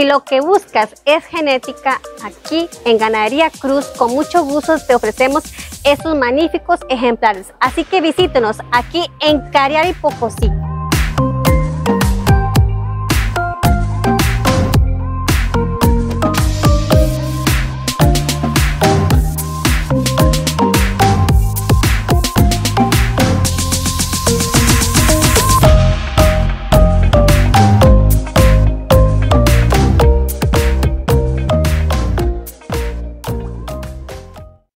Si lo que buscas es genética, aquí en Ganadería Cruz con mucho gusto te ofrecemos estos magníficos ejemplares. Así que visítenos aquí en Cariari Pocosí.